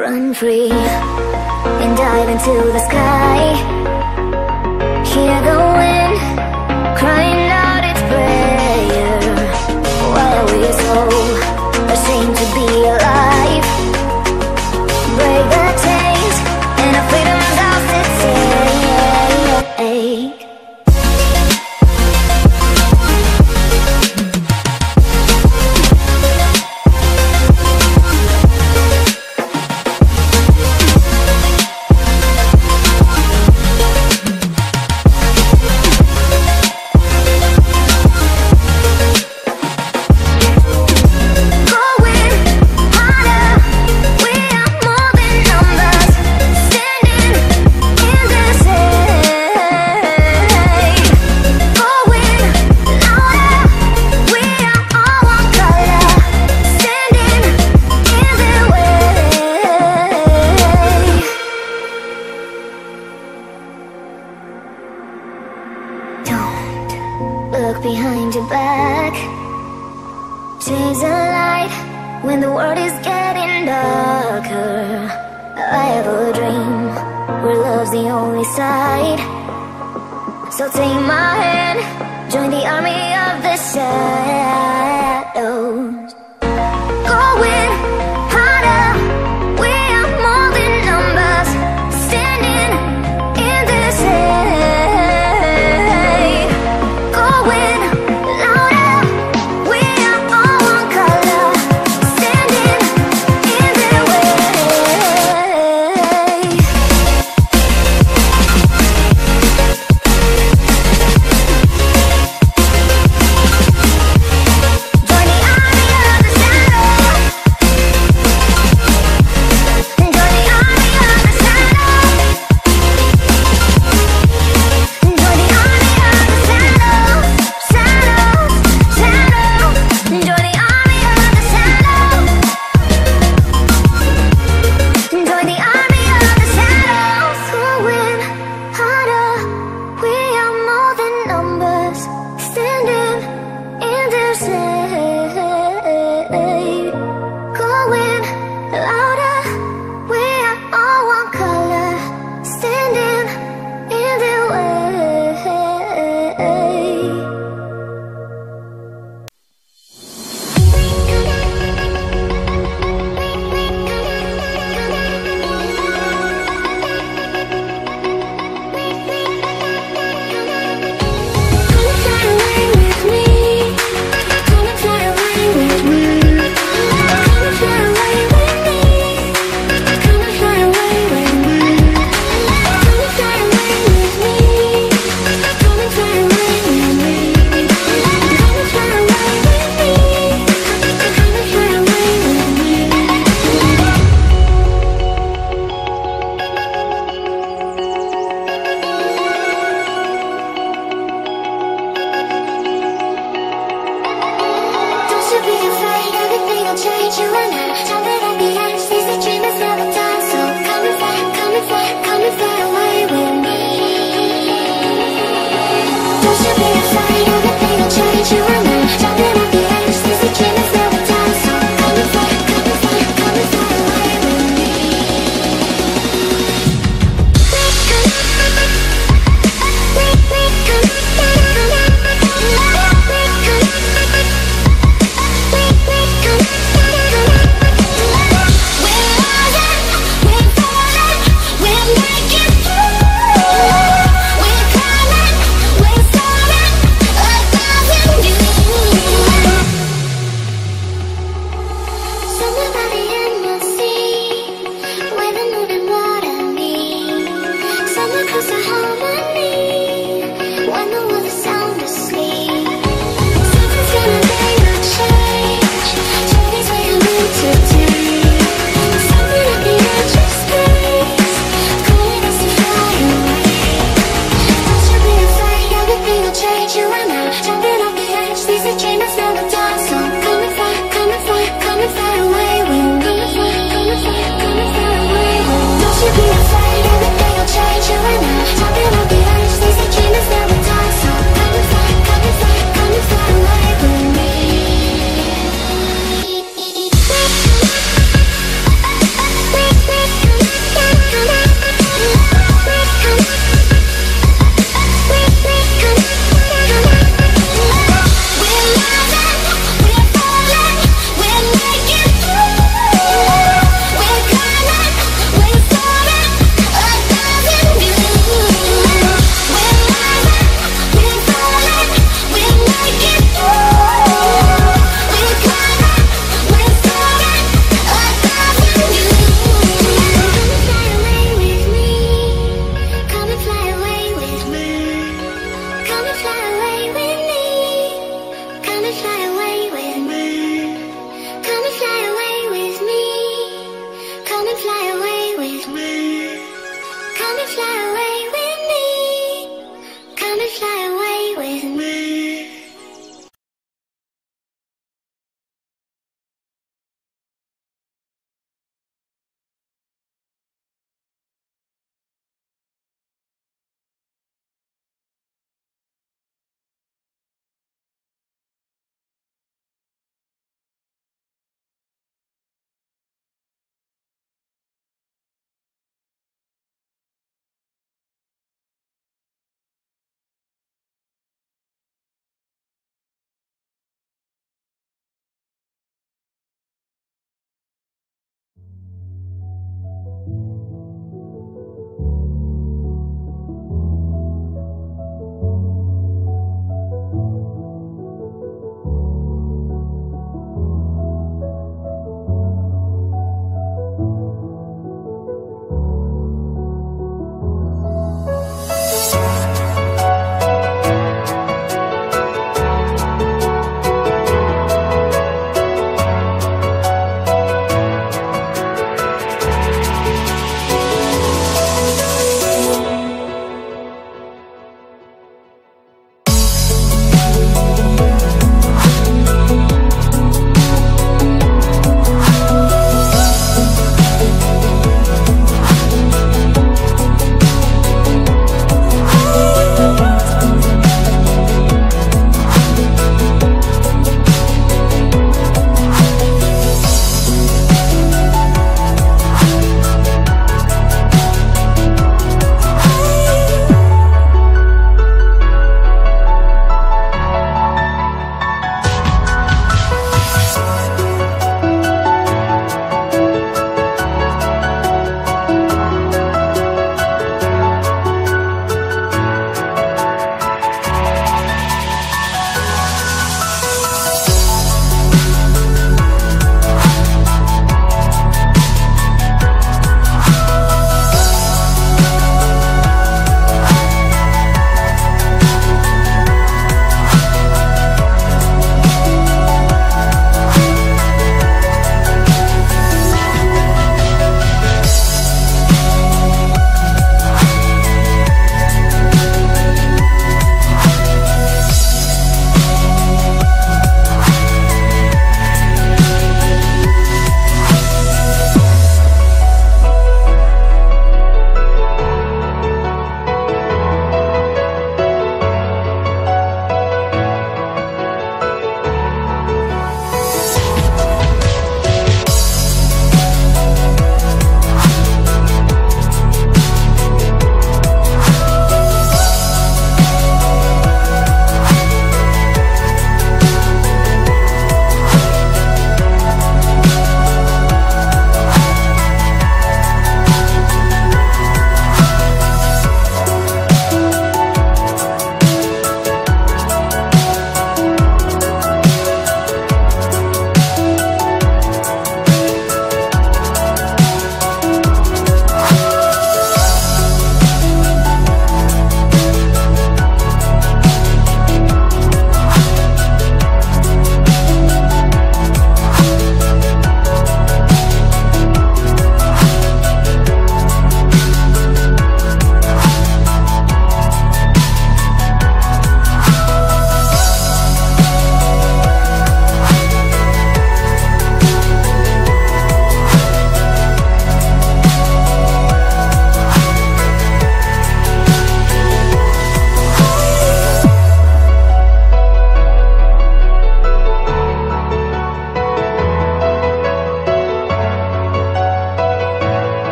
Run free and dive into the sky.